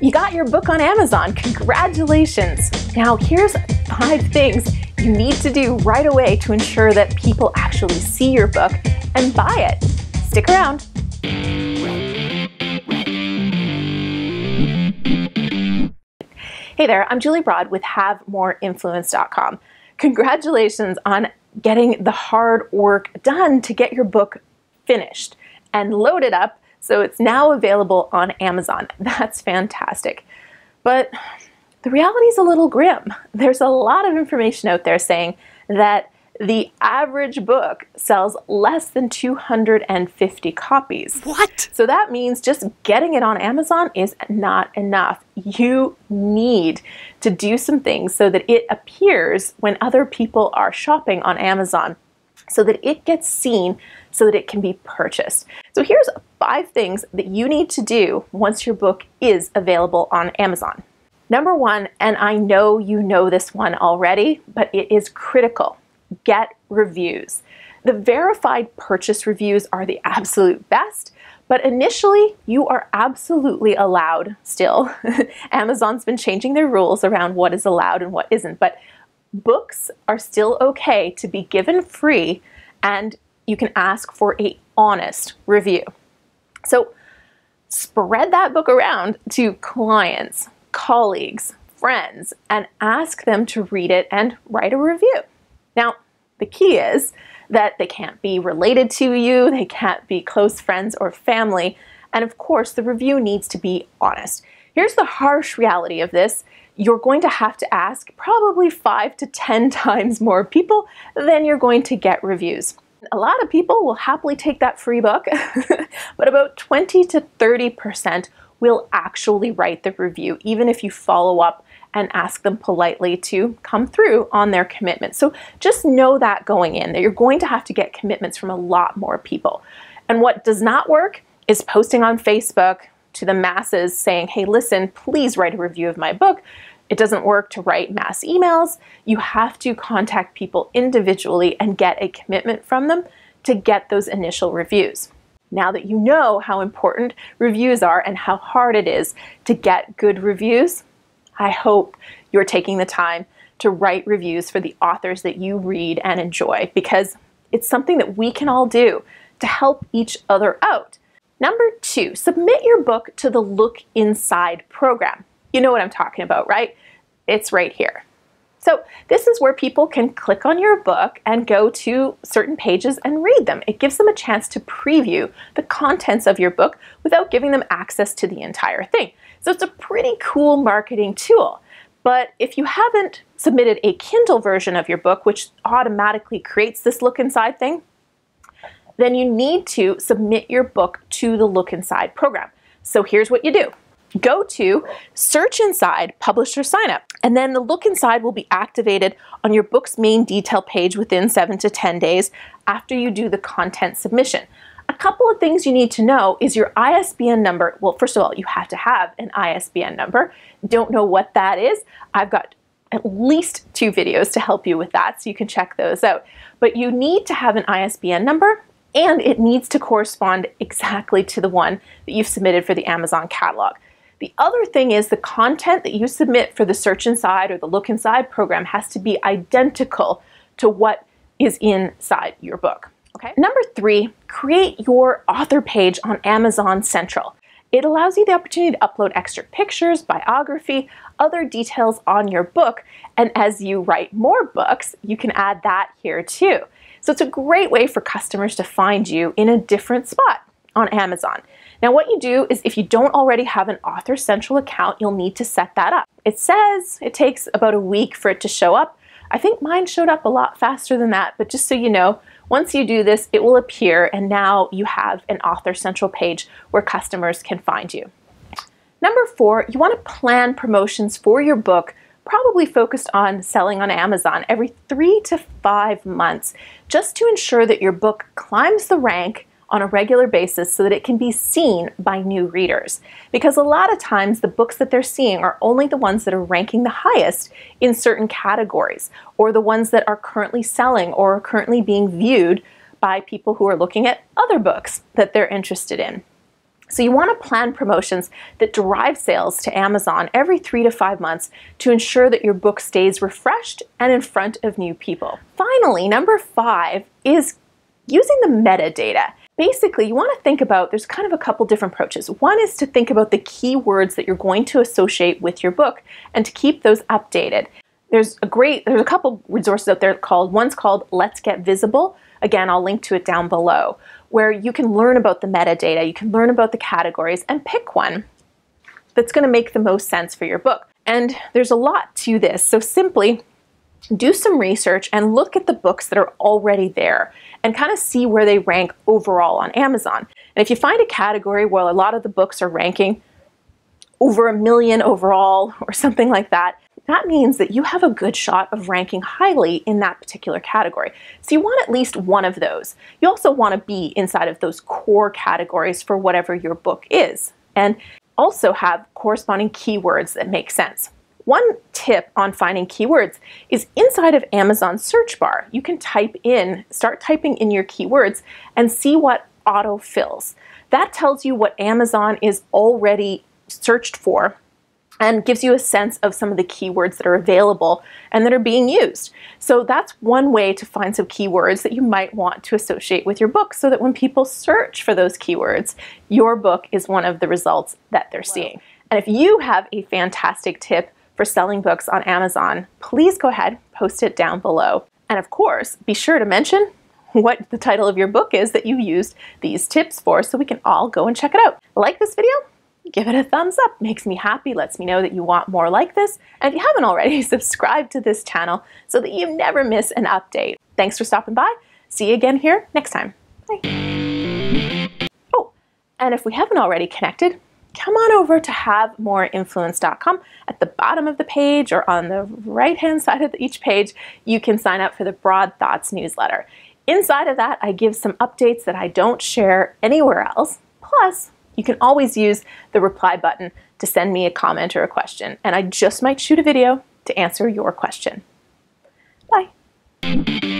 You got your book on Amazon. Congratulations. Now, here's five things you need to do right away to ensure that people actually see your book and buy it. Stick around. Hey there, I'm Julie Broad with HaveMoreInfluence.com. Congratulations on getting the hard work done to get your book finished and loaded up so it's now available on Amazon. That's fantastic. But the reality is a little grim. There's a lot of information out there saying that the average book sells less than 250 copies. What? So that means just getting it on Amazon is not enough. You need to do some things so that it appears when other people are shopping on Amazon so that it gets seen so that it can be purchased. So here's five things that you need to do once your book is available on Amazon. Number one, and I know you know this one already, but it is critical get reviews. The verified purchase reviews are the absolute best, but initially you are absolutely allowed still. Amazon's been changing their rules around what is allowed and what isn't, but books are still okay to be given free and you can ask for a honest review. So spread that book around to clients, colleagues, friends, and ask them to read it and write a review. Now, the key is that they can't be related to you, they can't be close friends or family, and of course, the review needs to be honest. Here's the harsh reality of this you're going to have to ask probably five to 10 times more people than you're going to get reviews. A lot of people will happily take that free book, but about 20 to 30% will actually write the review, even if you follow up and ask them politely to come through on their commitment. So just know that going in, that you're going to have to get commitments from a lot more people. And what does not work is posting on Facebook to the masses saying, hey, listen, please write a review of my book. It doesn't work to write mass emails. You have to contact people individually and get a commitment from them to get those initial reviews. Now that you know how important reviews are and how hard it is to get good reviews, I hope you're taking the time to write reviews for the authors that you read and enjoy because it's something that we can all do to help each other out. Number two, submit your book to the Look Inside program. You know what I'm talking about, right? It's right here. So this is where people can click on your book and go to certain pages and read them. It gives them a chance to preview the contents of your book without giving them access to the entire thing. So it's a pretty cool marketing tool. But if you haven't submitted a Kindle version of your book, which automatically creates this look inside thing, then you need to submit your book to the Look Inside program. So here's what you do. Go to Search Inside Publisher Sign Up, and then the Look Inside will be activated on your book's main detail page within 7 to 10 days after you do the content submission. A couple of things you need to know is your ISBN number. Well, first of all, you have to have an ISBN number. Don't know what that is? I've got at least two videos to help you with that, so you can check those out. But you need to have an ISBN number and it needs to correspond exactly to the one that you've submitted for the Amazon catalog. The other thing is the content that you submit for the Search Inside or the Look Inside program has to be identical to what is inside your book. Okay. Number three, create your author page on Amazon Central. It allows you the opportunity to upload extra pictures, biography, other details on your book, and as you write more books, you can add that here too. So it's a great way for customers to find you in a different spot on Amazon. Now what you do is if you don't already have an Author Central account, you'll need to set that up. It says it takes about a week for it to show up. I think mine showed up a lot faster than that, but just so you know, once you do this, it will appear and now you have an Author Central page where customers can find you. Number four, you want to plan promotions for your book probably focused on selling on Amazon every three to five months, just to ensure that your book climbs the rank on a regular basis so that it can be seen by new readers. Because a lot of times the books that they're seeing are only the ones that are ranking the highest in certain categories, or the ones that are currently selling or are currently being viewed by people who are looking at other books that they're interested in. So you want to plan promotions that drive sales to Amazon every three to five months to ensure that your book stays refreshed and in front of new people. Finally, number five is using the metadata. Basically, you want to think about there's kind of a couple different approaches. One is to think about the keywords that you're going to associate with your book and to keep those updated. There's a great there's a couple resources out there called one's called Let's Get Visible. Again, I'll link to it down below where you can learn about the metadata, you can learn about the categories, and pick one that's going to make the most sense for your book. And there's a lot to this. So simply do some research and look at the books that are already there and kind of see where they rank overall on Amazon. And if you find a category where a lot of the books are ranking over a million overall or something like that, that means that you have a good shot of ranking highly in that particular category. So you want at least one of those. You also want to be inside of those core categories for whatever your book is, and also have corresponding keywords that make sense. One tip on finding keywords is inside of Amazon search bar. You can type in, start typing in your keywords and see what auto fills. That tells you what Amazon is already searched for and gives you a sense of some of the keywords that are available and that are being used. So that's one way to find some keywords that you might want to associate with your book so that when people search for those keywords, your book is one of the results that they're wow. seeing. And if you have a fantastic tip for selling books on Amazon, please go ahead, post it down below. And of course, be sure to mention what the title of your book is that you used these tips for so we can all go and check it out. Like this video, give it a thumbs up. Makes me happy, lets me know that you want more like this. And if you haven't already, subscribe to this channel so that you never miss an update. Thanks for stopping by. See you again here next time. Bye. Oh, and if we haven't already connected, come on over to havemoreinfluence.com. At the bottom of the page or on the right hand side of each page, you can sign up for the Broad Thoughts newsletter. Inside of that, I give some updates that I don't share anywhere else. Plus, you can always use the reply button to send me a comment or a question, and I just might shoot a video to answer your question. Bye.